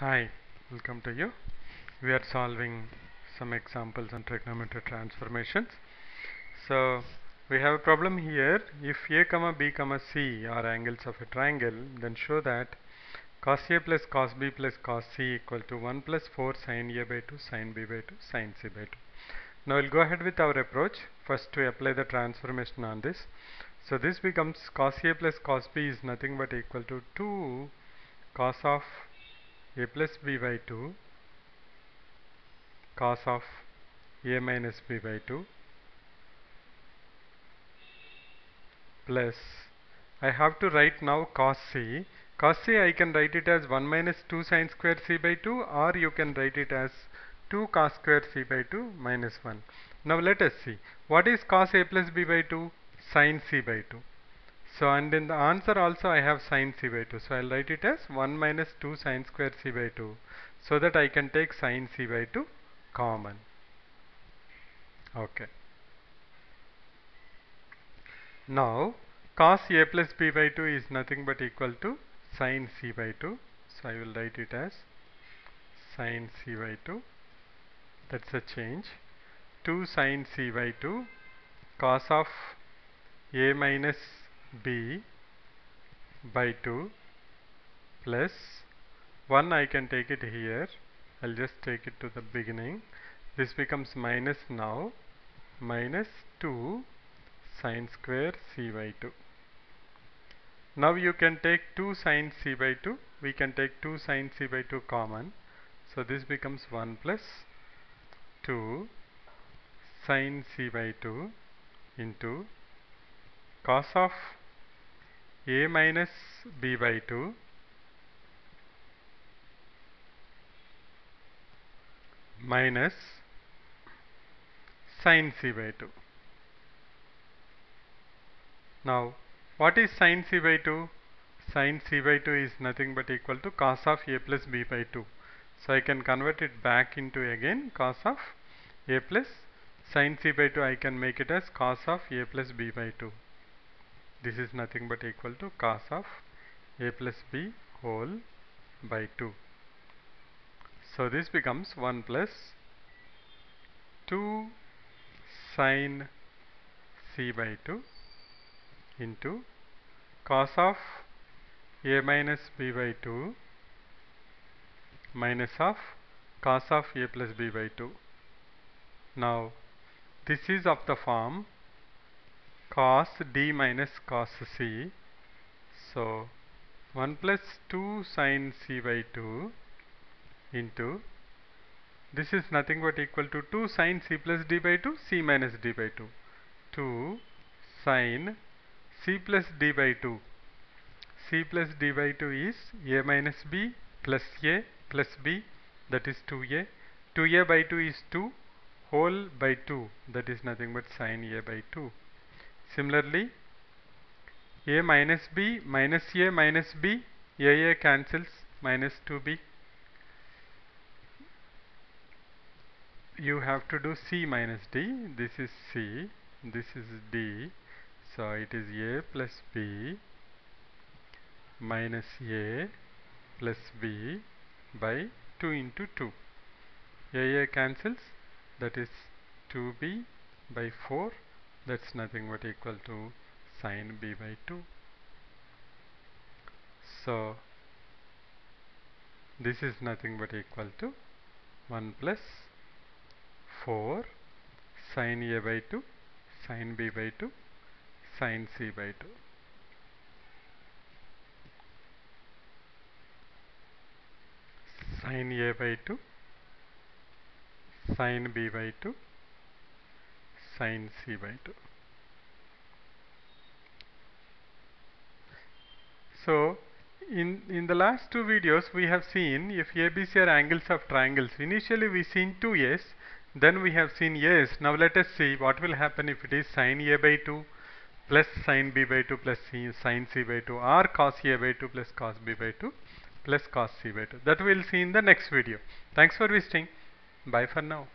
Hi, welcome to you. We are solving some examples on trigonometric transformations. So we have a problem here. If a comma b comma c are angles of a triangle, then show that cos a plus cos b plus cos c equal to 1 plus 4 sin a by 2 sin b by 2 sin c by 2. Now we'll go ahead with our approach. First to apply the transformation on this. So this becomes cos a plus cos b is nothing but equal to 2 cos of a plus b by 2 cos of a minus b by 2 plus I have to write now cos c. Cos c I can write it as 1 minus 2 sin square c by 2 or you can write it as 2 cos square c by 2 minus 1. Now let us see what is cos a plus b by 2 sin c by 2. So and in the answer also I have sine c by 2. So I'll write it as 1 minus 2 sine square c by 2 so that I can take sine c by 2 common. Okay. Now cos a plus b by 2 is nothing but equal to sine c by 2. So I will write it as sine c by 2. That's a change. 2 sine c by 2 cos of a minus b by 2 plus 1 I can take it here. I'll just take it to the beginning. This becomes minus now. Minus 2 sine square c by 2 now you can take 2 sine c by 2 we can take 2 sine c by 2 common. So this becomes 1 plus 2 sine c by 2 into cos of a minus b by 2 minus sin c by 2. Now, what is sin c by 2? Sin c by 2 is nothing but equal to cos of a plus b by 2. So, I can convert it back into again cos of a plus sin c by 2 I can make it as cos of a plus b by 2. This is nothing but equal to cos of a plus b whole by 2. So this becomes 1 plus 2 sine c by 2 into cos of a minus b by 2 minus of cos of a plus b by 2. Now this is of the form cos d minus cos c. So 1 plus 2 sine c by 2 into this is nothing but equal to 2 sine c plus d by 2 c minus d by 2 2 sine c plus d by 2 c plus d by 2 is a minus b plus a plus b that is 2a 2a by 2 is 2 whole by 2 that is nothing but sine a by 2 similarly a minus b minus a minus b a a cancels minus 2b you have to do C minus D. This is C, this is D. So it is A plus B minus A plus B by 2 into 2. A A cancels, that is 2B by 4. That's nothing but equal to sine B by 2. So this is nothing but equal to 1 plus 4 sin a by 2 sin b by 2 sin c by 2 sin a by 2 sin b by 2 sin c by 2 so in in the last two videos we have seen if ABC are angles of triangles initially we seen 2s then we have seen yes. Now let us see what will happen if it is sin a by 2 plus sin b by 2 plus c, sin c by 2 or cos a by 2 plus cos b by 2 plus cos c by 2. That we will see in the next video. Thanks for visiting. Bye for now.